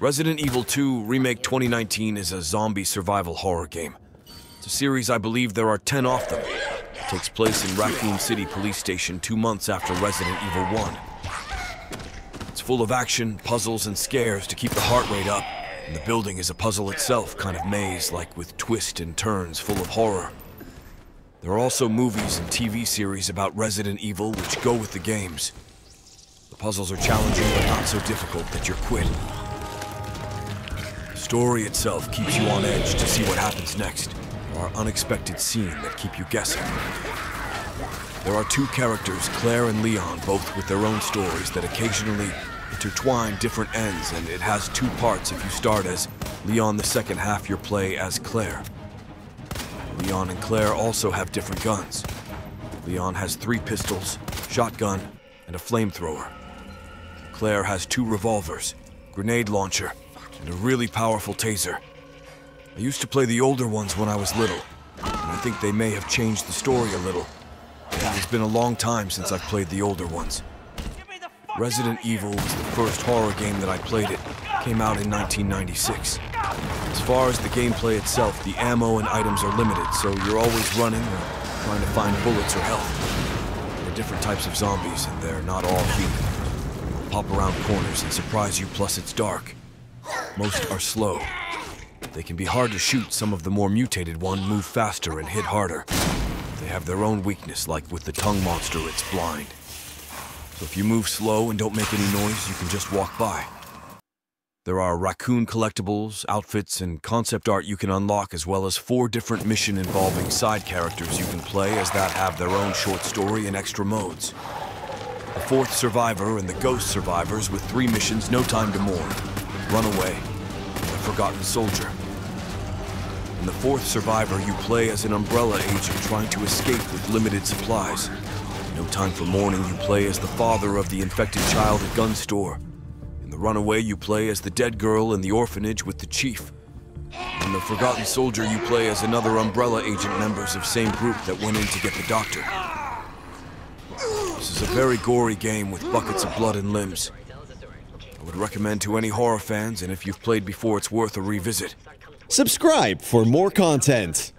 Resident Evil 2 Remake 2019 is a zombie survival horror game. It's a series I believe there are 10 of them. It takes place in Raccoon City Police Station two months after Resident Evil 1. It's full of action, puzzles, and scares to keep the heart rate up, and the building is a puzzle itself, kind of maze like with twists and turns full of horror. There are also movies and TV series about Resident Evil which go with the games. The puzzles are challenging but not so difficult that you're quit. The story itself keeps you on edge to see what happens next. There are unexpected scenes that keep you guessing. There are two characters, Claire and Leon, both with their own stories that occasionally intertwine different ends, and it has two parts if you start as Leon the second half your play as Claire. Leon and Claire also have different guns. Leon has three pistols, shotgun, and a flamethrower. Claire has two revolvers, grenade launcher, and a really powerful taser. I used to play the older ones when I was little, and I think they may have changed the story a little. It has been a long time since I've played the older ones. Resident Evil was the first horror game that I played. It came out in 1996. As far as the gameplay itself, the ammo and items are limited, so you're always running or trying to find bullets or health. There are different types of zombies, and they're not all human. They'll pop around corners and surprise you, plus it's dark. Most are slow. They can be hard to shoot. Some of the more mutated one move faster and hit harder. They have their own weakness, like with the tongue monster, it's blind. So if you move slow and don't make any noise, you can just walk by. There are raccoon collectibles, outfits, and concept art you can unlock, as well as four different mission involving side characters you can play as that have their own short story and extra modes. The fourth survivor and the ghost survivors with three missions, no time to mourn. Runaway, the forgotten soldier. In the fourth survivor, you play as an umbrella agent trying to escape with limited supplies. No time for mourning, you play as the father of the infected child at gun store. In the runaway, you play as the dead girl in the orphanage with the chief. In the forgotten soldier, you play as another umbrella agent members of same group that went in to get the doctor. This is a very gory game with buckets of blood and limbs. I would recommend to any horror fans, and if you've played before, it's worth a revisit. Subscribe for more content.